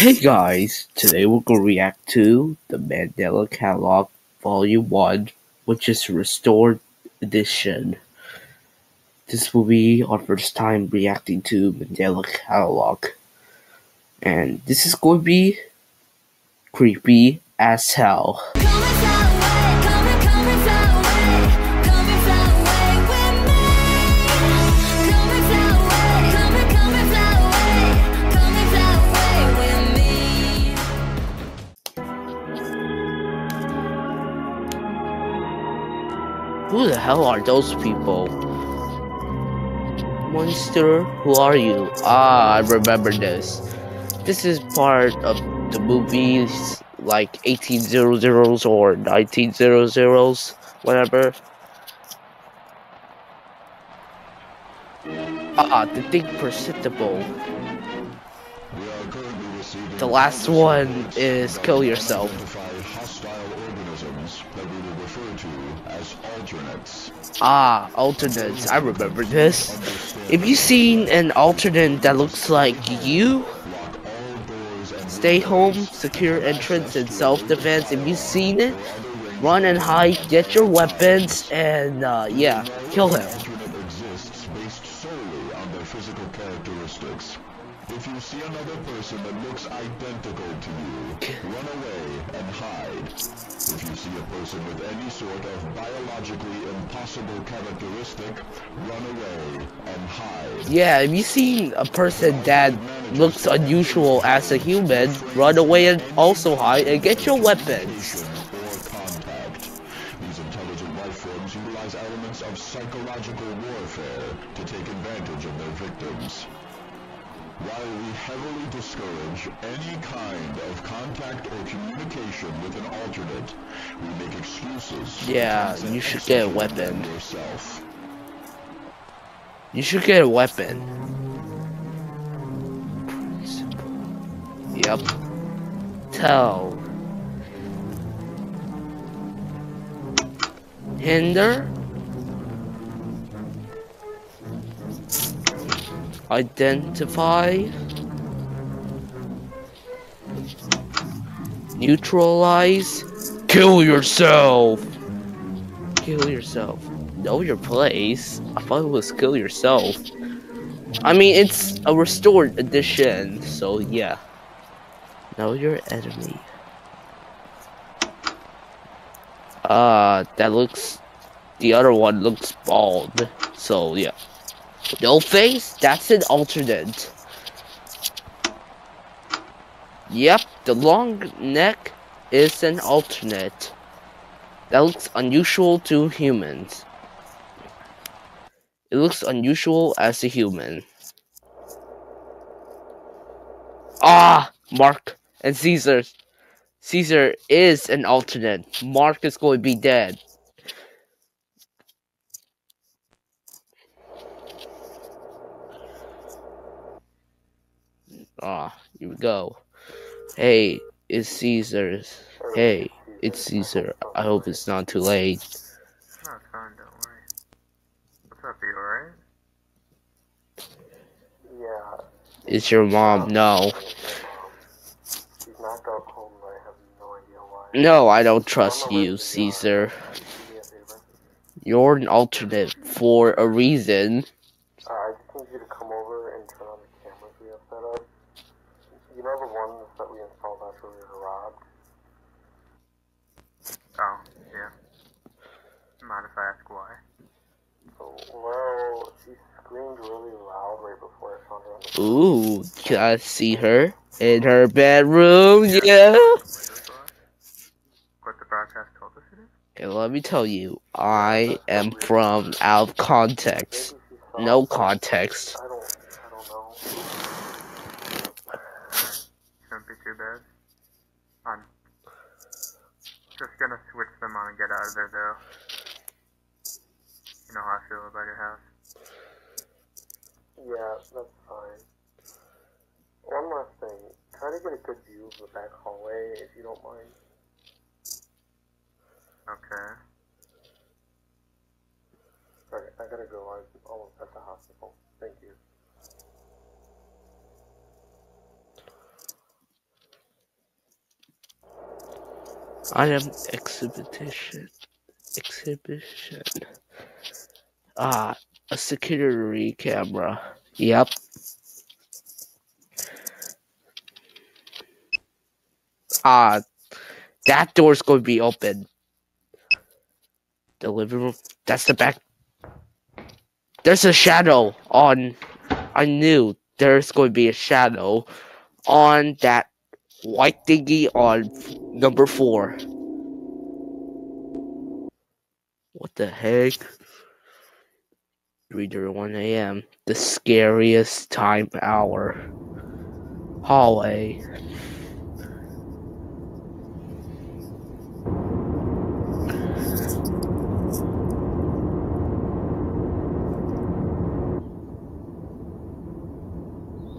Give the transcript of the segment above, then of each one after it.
Hey guys, today we're gonna react to the Mandela Catalogue Volume 1, which is restored edition. This will be our first time reacting to Mandela Catalogue. And this is going to be creepy as hell. Who the hell are those people? Monster, who are you? Ah, I remember this. This is part of the movies like 1800s or 1900s, whatever. Ah, the thing perceptible. The last one is kill yourself Ah, alternates. I remember this. If you've seen an alternate that looks like you, stay home, secure entrance, and self-defense. If you've seen it, run and hide, get your weapons, and uh, yeah, kill him. If you see another person that looks identical to you, run away and hide. If you see a person with any sort impossible characteristic, run away and hide. Yeah, if you see a person that looks unusual as a human, run away and also hide and get your weapons. Yeah, you should get a weapon. You should get a weapon. Yep. Tell. Hinder. Identify. Neutralize. Kill yourself. Kill yourself. Know your place. I thought it was kill yourself. I mean, it's a restored edition, so yeah. Know your enemy. Uh, that looks... The other one looks bald, so yeah. No face? That's an alternate. Yep, the long neck is an alternate. That looks unusual to humans. It looks unusual as a human. Ah! Mark and Cesar. Cesar is an alternate. Mark is going to be dead. Ah, here we go. Hey, it's Cesar's. Hey, it's Cesar. I hope it's not too late. No, it's fine, don't worry. What's up, you alright? Yeah. It's your mom, no. She's not home, I have no idea why. No, I don't trust you, Cesar. You're an alternate for a reason. Uh, you know the ones that we installed after we were robbed? Yeah. Mind if I ask why? Well, she screamed really loud right before I found her on the Ooh, can I see her in her bedroom? Yeah. What the broadcast told us it is? And let me tell you, I am from out of context. No context. I don't, I don't know. Shouldn't be too bad. I'm just gonna switch them on and get out of there though. You know how I feel about your house. Yeah, that's fine. One last thing. Try to get a good view of the back hallway if you don't mind. Okay. Alright, I gotta go. I'm almost at the hospital. Thank you. I am exhibition. Exhibition. Ah, a security camera. Yep. Ah, that door's going to be open. The living room. That's the back. There's a shadow on. I knew there's going to be a shadow on that white thingy on number four. What the heck? 3:31 a.m. The scariest time hour. Hallway.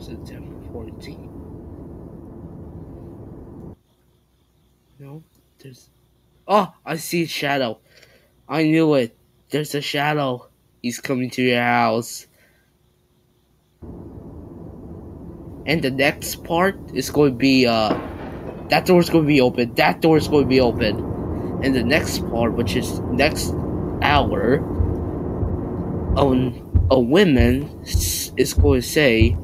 September 14th. No, there's. Oh, I see a shadow. I knew it. There's a shadow. He's coming to your house. And the next part is going to be uh that door's going to be open. That door's going to be open. And the next part, which is next hour, um, a woman is going to say,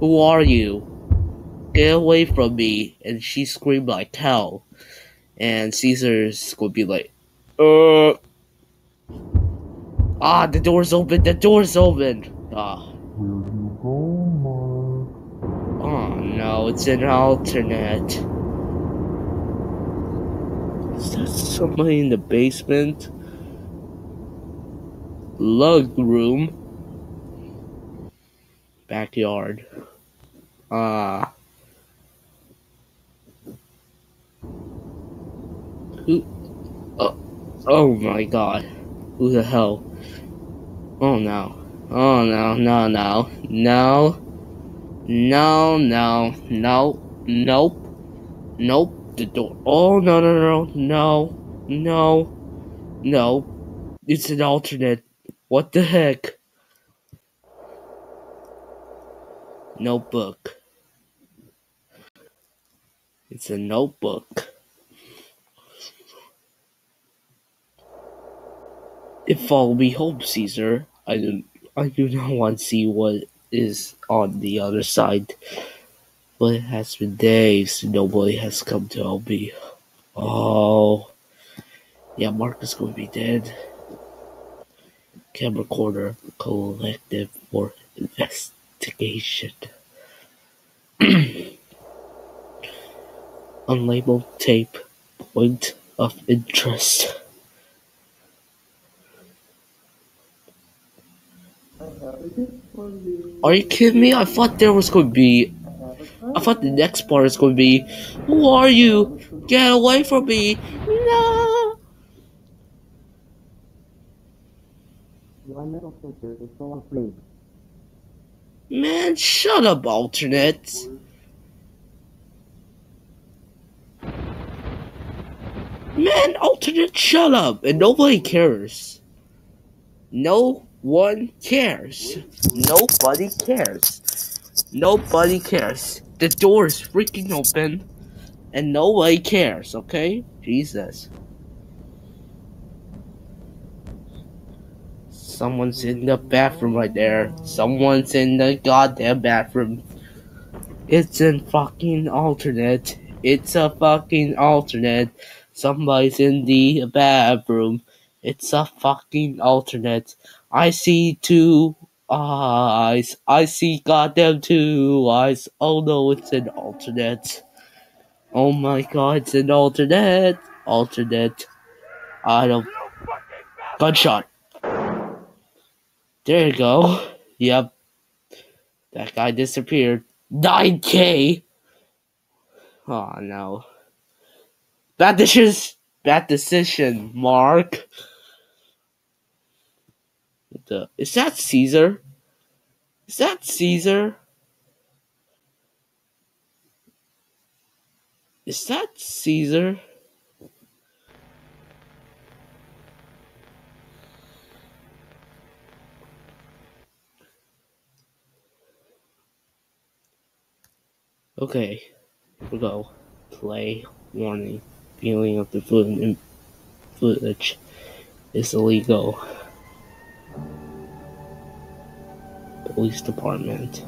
"Who are you? Get away from me!" And she screamed like hell. And Cesar's to be like, "Uh." Ah, the door's open. The door's open. Ah. Oh no, it's an alternate. Is that somebody in the basement? Lug room. Backyard. Ah. Who? Oh, oh my god. Who the hell? Oh no. Oh no, no, no. No. No, no, no, nope, nope, the door. Oh, no, no, no, no, no, no. It's an alternate. What the heck? Notebook. It's a notebook. It follow uh, me home, Cesar. I do. I do not want to see what is on the other side. But it has been days nobody has come to help me. Oh. Yeah, Mark is going to be dead. Camcorder Collective for Investigation. Unlabeled tape. Point of interest. Are you kidding me? I thought there was going to be. I thought the next part is going to be. Who are you? Get away from me! No! Is. Man, shut up, alternate. Man, alternate, shut up, and nobody cares. No one cares. Nobody cares. Nobody cares. The door is freaking open, and nobody cares, okay? Jesus. Someone's in the bathroom right there. Someone's in the goddamn bathroom. It's a fucking alternate. It's a fucking alternate. Somebody's in the bathroom. It's a fucking alternate. I see two eyes. I see goddamn two eyes. Oh no, it's an alternate. Oh my god, it's an alternate. Alternate. I don't. Gunshot. There you go. Yep. That guy disappeared. 9k! Oh no. Bad decision. Bad decision, Mark. The? Is that Cesar? Is that Cesar? Is that Cesar? Okay, we go. Play warning. viewing of the footage is illegal. Police Department.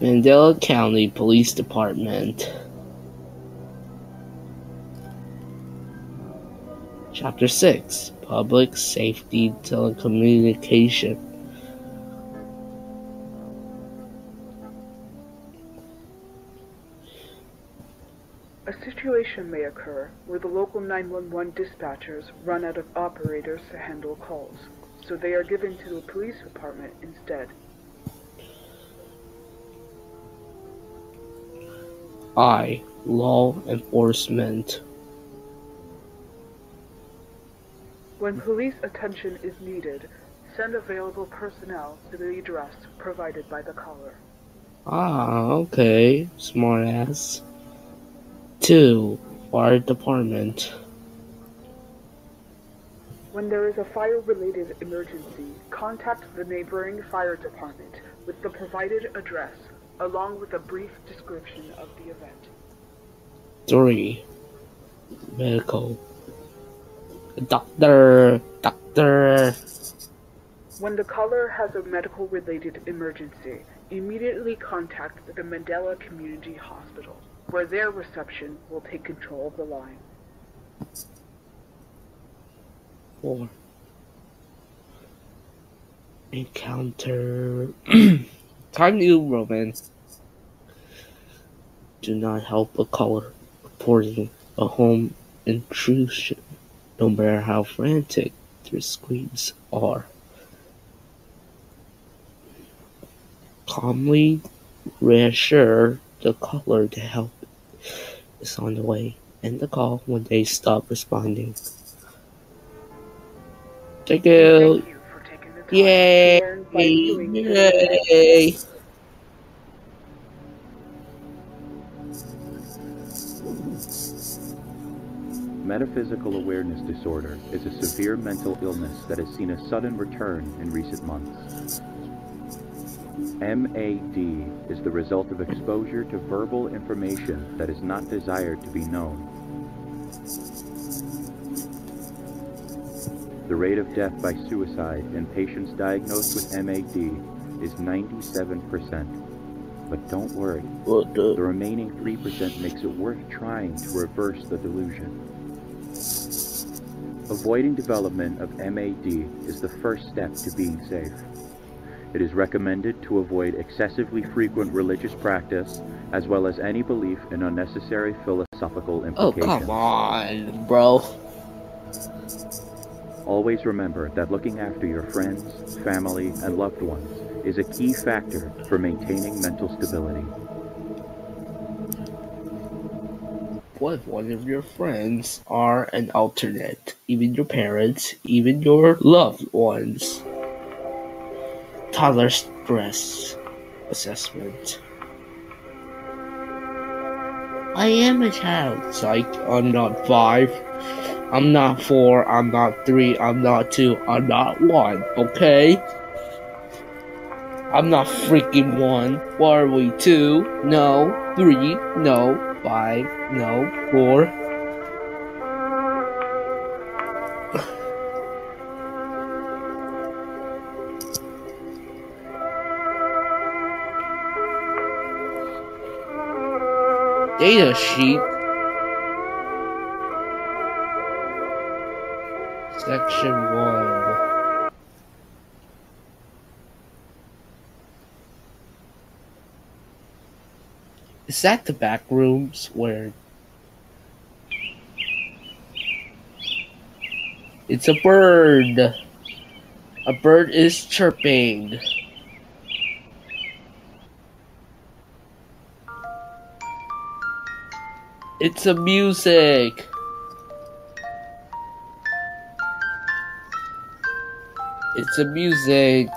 Mandela County Police Department. Chapter 6 Public Safety Telecommunication. A situation may occur where the local 911 dispatchers run out of operators to handle calls, so they are given to the police department instead. I. Law Enforcement. When police attention is needed, send available personnel to the address provided by the caller. Ah, okay. Smartass. 2. Fire Department. When there is a fire-related emergency, contact the neighboring fire department with the provided address, along with a brief description of the event. 3. Medical. Doctor. Doctor. When the caller has a medical-related emergency, immediately contact the Mandela Community Hospital, where their reception will take control of the line. 4. Encounter. Time new romance. Do not help a caller reporting a home intrusion, no matter how frantic their screams are. Calmly reassure the caller the help is on the way and the call when they stop responding. The time Yay! Yay! Metaphysical awareness disorder is a severe mental illness that has seen a sudden return in recent months. MAD is the result of exposure to verbal information that is not desired to be known. The rate of death by suicide in patients diagnosed with MAD is 97%. But don't worry, What the the? remaining 3% makes it worth trying to reverse the delusion. Avoiding development of MAD is the first step to being safe. It is recommended to avoid excessively frequent religious practice, as well as any belief in unnecessary philosophical oh, implications. Oh, implications. come on, bro. Always remember that looking after your friends, family, and loved ones is a key factor for maintaining mental stability. What if one of your friends are an alternate? Even your parents, even your loved ones. Toddler stress assessment. I am a child. Psych, I'm not five. I'm not four. I'm not three. I'm not two. I'm not one. Okay? I'm not freaking one. What are we? Two? No. Three? No. Five? No. Four? Data sheet. Section 1. Is that the back rooms where It's a bird. A bird is chirping. It's a music. It's a music.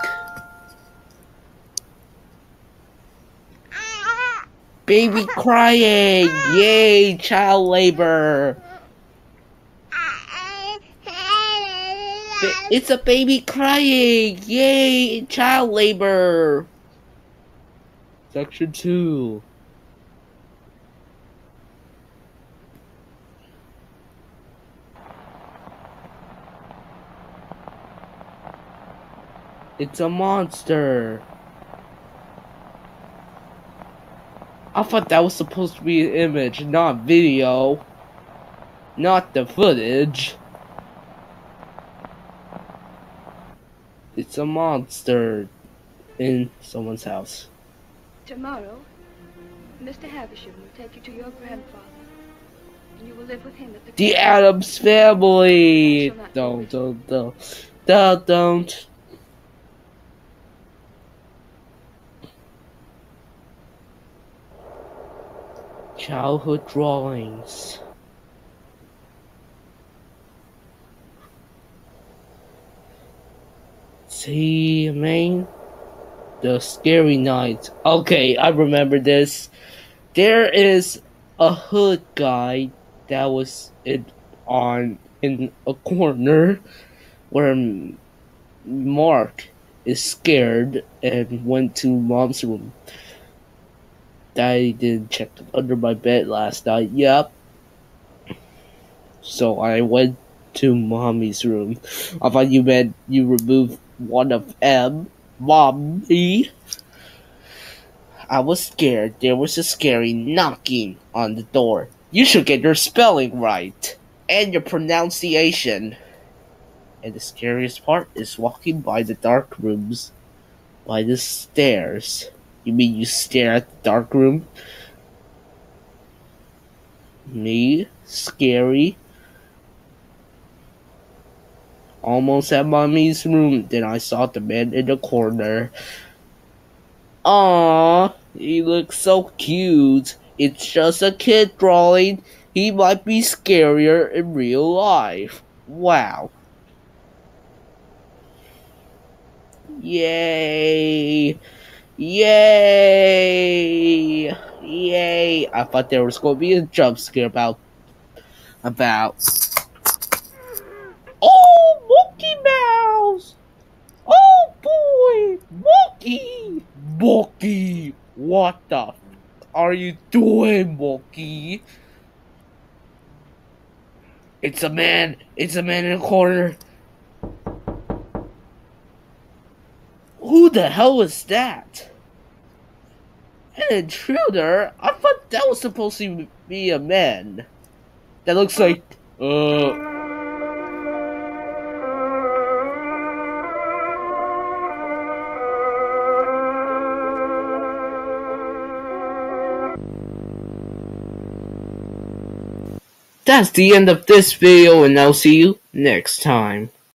Baby crying! Yay, child labor! It's a baby crying! Yay, child labor! Section 2. It's a monster. I thought that was supposed to be an image, not video. Not the footage. It's a monster in someone's house. Tomorrow, Mr. Havisham will take you to your grandfather. And you will live with him at the The Addams family! Don't, don't, don't. Don't, don't. Childhood drawings. See, man? The Scary Night. Okay, I remember this. There is a hood guy that was it on in a corner where Mark is scared and went to mom's room. I didn't check under my bed last night. Yep. So I went to mommy's room. I thought you meant you removed one of M. Mommy. I was scared. There was a scary knocking on the door. You should get your spelling right and your pronunciation. And the scariest part is walking by the dark rooms, by the stairs. You mean you stare at the dark room? Me? Scary? Almost at mommy's room, then I saw the man in the corner. Aww, he looks so cute. It's just a kid drawing. He might be scarier in real life. Wow. Yay! Yay! Yay! I thought there was going to be a jump scare about. About. Oh, Monkey Mouse! Oh boy! Monkey! Monkey! What the f- are you doing, Monkey? It's a man! It's a man in a corner! Who the hell is that? An intruder? I thought that was supposed to be a man. That looks like. Uh. That's the end of this video, and I'll see you next time.